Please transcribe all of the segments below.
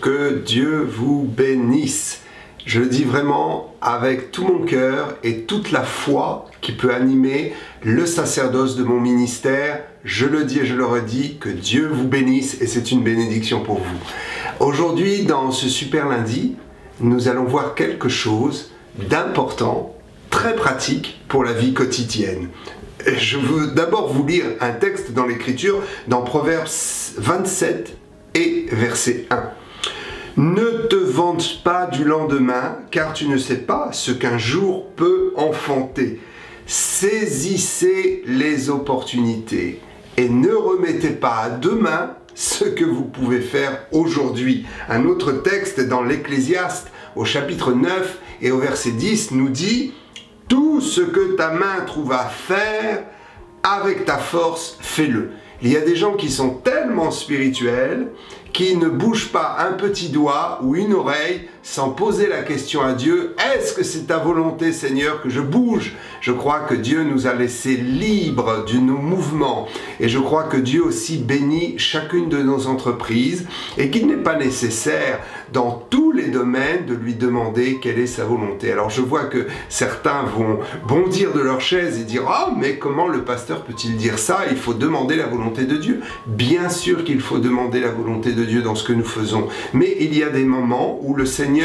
Que Dieu vous bénisse. Je le dis vraiment avec tout mon cœur et toute la foi qui peut animer le sacerdoce de mon ministère. Je le dis et je le redis, que Dieu vous bénisse et c'est une bénédiction pour vous. Aujourd'hui, dans ce super lundi, nous allons voir quelque chose d'important, très pratique pour la vie quotidienne. Je veux d'abord vous lire un texte dans l'Écriture, dans Proverbes 27 et verset 1. Ne te vante pas du lendemain, car tu ne sais pas ce qu'un jour peut enfanter. Saisissez les opportunités et ne remettez pas à demain ce que vous pouvez faire aujourd'hui. Un autre texte dans l'Ecclésiaste au chapitre 9 et au verset 10 nous dit Tout ce que ta main trouve à faire, avec ta force, fais-le. Il y a des gens qui sont tellement spirituels qui ne bougent pas un petit doigt ou une oreille sans poser la question à Dieu, est-ce que c'est ta volonté Seigneur que je bouge? Je crois que Dieu nous a laissés libres de nos mouvements et je crois que Dieu aussi bénit chacune de nos entreprises et qu'il n'est pas nécessaire dans tous les domaines de lui demander quelle est sa volonté. Alors je vois que certains vont bondir de leur chaise et dire Ah, mais comment le pasteur peut-il dire ça? Il faut demander la volonté de Dieu. Bien sûr qu'il faut demander la volonté de Dieu dans ce que nous faisons, mais il y a des moments où le Seigneur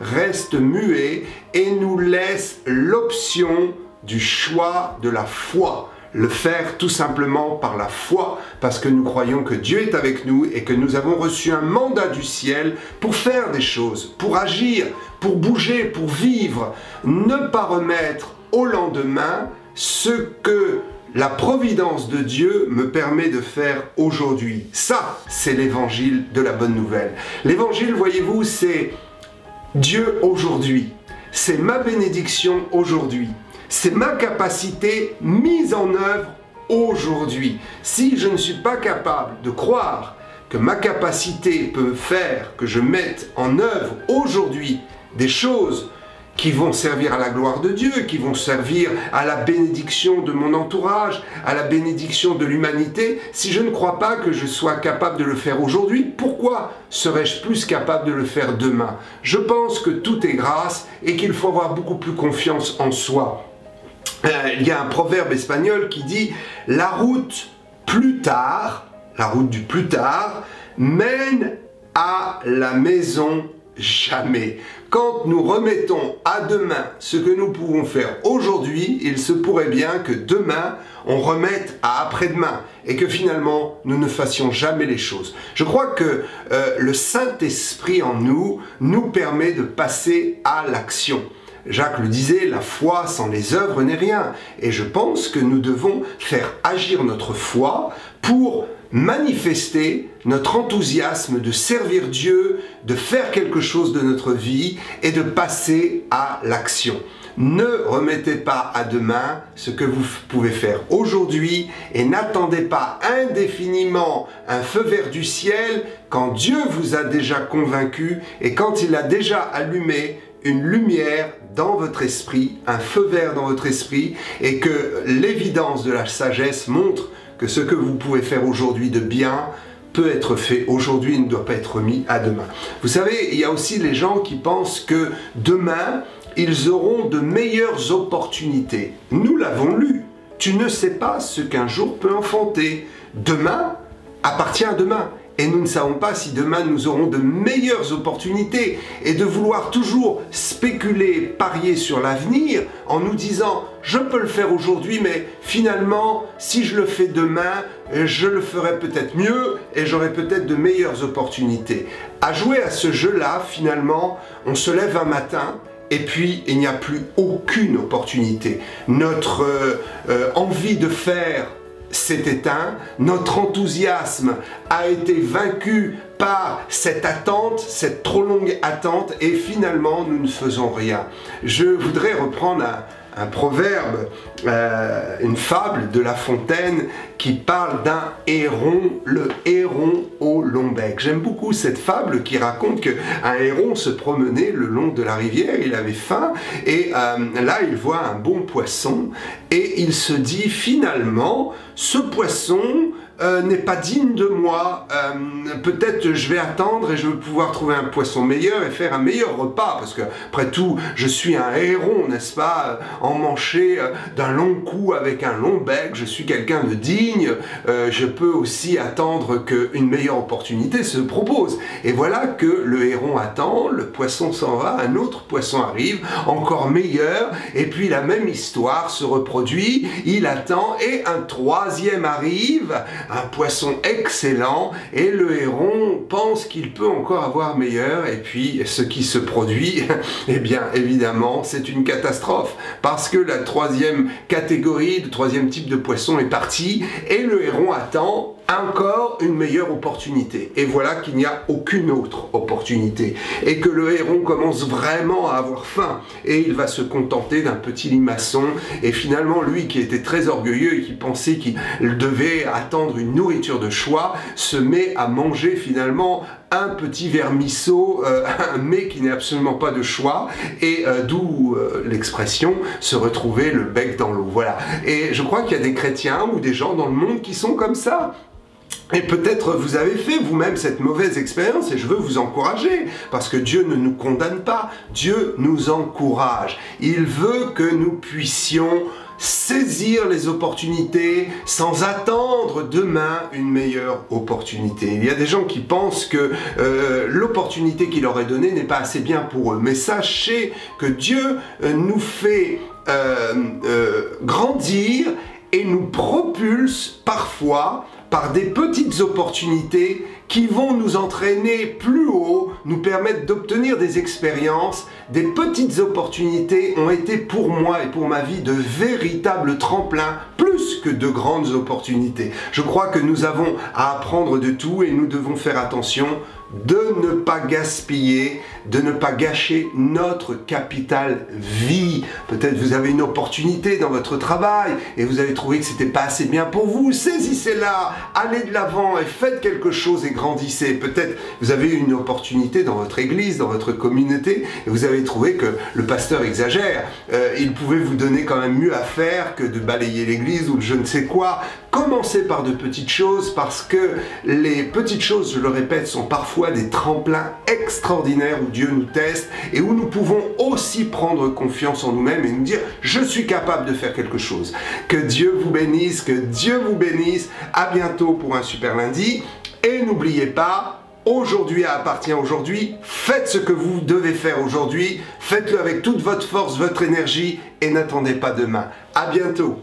reste muet et nous laisse l'option du choix de la foi le faire tout simplement par la foi, parce que nous croyons que Dieu est avec nous et que nous avons reçu un mandat du ciel pour faire des choses, pour agir, pour bouger, pour vivre, ne pas remettre au lendemain ce que la providence de Dieu me permet de faire aujourd'hui. Ça, c'est l'évangile de la bonne nouvelle. L'évangile, voyez-vous, c'est Dieu aujourd'hui. C'est ma bénédiction aujourd'hui. C'est ma capacité mise en œuvre aujourd'hui. Si je ne suis pas capable de croire que ma capacité peut faire que je mette en œuvre aujourd'hui des choses qui vont servir à la gloire de Dieu, qui vont servir à la bénédiction de mon entourage, à la bénédiction de l'humanité, si je ne crois pas que je sois capable de le faire aujourd'hui, pourquoi serais-je plus capable de le faire demain? Je pense que tout est grâce et qu'il faut avoir beaucoup plus confiance en soi. Euh, il y a un proverbe espagnol qui dit la route plus tard, la route du plus tard, mène à la maison jamais. Quand nous remettons à demain ce que nous pouvons faire aujourd'hui, il se pourrait bien que demain, on remette à après-demain et que finalement, nous ne fassions jamais les choses. Je crois que euh, le Saint-Esprit en nous nous permet de passer à l'action. Jacques le disait, la foi sans les œuvres n'est rien. Et je pense que nous devons faire agir notre foi pour manifester notre enthousiasme de servir Dieu, de faire quelque chose de notre vie et de passer à l'action. Ne remettez pas à demain ce que vous pouvez faire aujourd'hui et n'attendez pas indéfiniment un feu vert du ciel quand Dieu vous a déjà convaincu et quand il a déjà allumé une lumière dans votre esprit, un feu vert dans votre esprit et que l'évidence de la sagesse montre que ce que vous pouvez faire aujourd'hui de bien peut être fait aujourd'hui et ne doit pas être mis à demain. Vous savez, il y a aussi les gens qui pensent que demain, ils auront de meilleures opportunités. Nous l'avons lu. Tu ne sais pas ce qu'un jour peut enfanter. Demain appartient à demain et nous ne savons pas si demain nous aurons de meilleures opportunités et de vouloir toujours spéculer, parier sur l'avenir en nous disant je peux le faire aujourd'hui mais finalement si je le fais demain je le ferai peut-être mieux et j'aurai peut-être de meilleures opportunités. À jouer à ce jeu-là finalement on se lève un matin et puis il n'y a plus aucune opportunité. Notre euh, euh, envie de faire s'est éteint, notre enthousiasme a été vaincu par cette attente, cette trop longue attente, et finalement nous ne faisons rien. Je voudrais reprendre un, un proverbe, euh, une fable de La Fontaine qui parle d'un héron, le héron au long bec. J'aime beaucoup cette fable qui raconte qu'un héron se promenait le long de la rivière, il avait faim, et euh, là il voit un bon poisson, et il se dit finalement, ce poisson euh, n'est pas digne de moi. Euh, peut-être je vais attendre et je vais pouvoir trouver un poisson meilleur et faire un meilleur repas. Parce que, après tout, je suis un héron, n'est-ce pas Emmanché d'un long cou avec un long bec. Je suis quelqu'un de digne. je peux aussi attendre qu'une meilleure opportunité se propose. Et voilà que le héron attend, le poisson s'en va, un autre poisson arrive, encore meilleur. Et puis la même histoire se reproduit. Il attend et un troisième arrive un poisson excellent et le héron pense qu'il peut encore avoir meilleur. Et puis ce qui se produit, eh bien évidemment c'est une catastrophe. Parce que la troisième catégorie, le troisième type de poisson est parti et le héron attend encore une meilleure opportunité. Et voilà qu'il n'y a aucune autre opportunité. Et que le héron commence vraiment à avoir faim. Et il va se contenter d'un petit limaçon. Et finalement, lui qui était très orgueilleux et qui pensait qu'il devait attendre une nourriture de choix, se met à manger finalement un petit vermisseau, euh, mets qui n'est absolument pas de choix, et euh, d'où euh, l'expression se retrouver le bec dans l'eau. Voilà. Et je crois qu'il y a des chrétiens ou des gens dans le monde qui sont comme ça. Et peut-être vous avez fait vous-même cette mauvaise expérience et je veux vous encourager parce que Dieu ne nous condamne pas, Dieu nous encourage. Il veut que nous puissions saisir les opportunités sans attendre demain une meilleure opportunité. Il y a des gens qui pensent que euh, l'opportunité qu'il leur est donnée n'est pas assez bien pour eux. Mais sachez que Dieu euh, nous fait euh, grandir et nous propulse parfois par des petites opportunités qui vont nous entraîner plus haut, nous permettre d'obtenir des expériences. Des petites opportunités ont été pour moi et pour ma vie de véritables tremplins, plus que de grandes opportunités. Je crois que nous avons à apprendre de tout et nous devons faire attention de ne pas gaspiller, de ne pas gâcher notre capital vie. Peut-être vous avez une opportunité dans votre travail et vous avez trouvé que c'était pas assez bien pour vous. Saisissez-la, allez de l'avant et faites quelque chose et grandissez. Peut-être vous avez une opportunité dans votre église, dans votre communauté et vous avez trouvé que le pasteur exagère. Euh, il pouvait vous donner quand même mieux à faire que de balayer l'église ou je ne sais quoi. Commencez par de petites choses parce que les petites choses, je le répète, sont parfois des tremplins extraordinaires où Dieu nous teste et où nous pouvons aussi prendre confiance en nous-mêmes et nous dire je suis capable de faire quelque chose. Que Dieu vous bénisse, que Dieu vous bénisse. À bientôt pour un super lundi et n'oubliez pas aujourd'hui appartient aujourd'hui. Faites ce que vous devez faire aujourd'hui. Faites-le avec toute votre force, votre énergie et n'attendez pas demain. À bientôt.